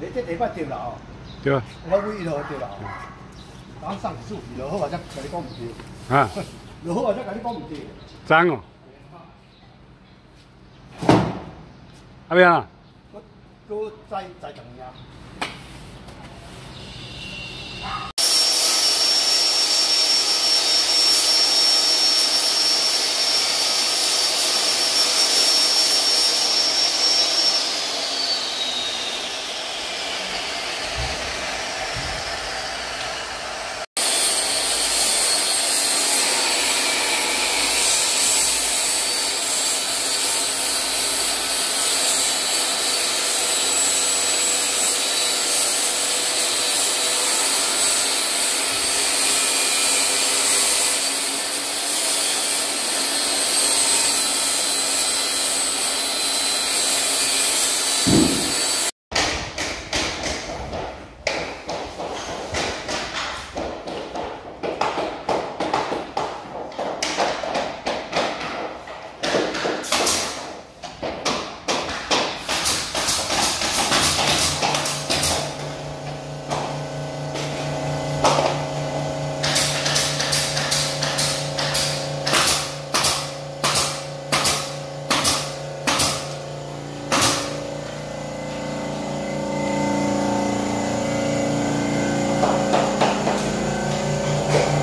下摆对啦哦，对，我位一路对啦哦。咱上树，落好跟你讲唔对。啊，落好跟你讲唔对。脏哦。阿边啊？我我在在等呀。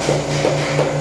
Música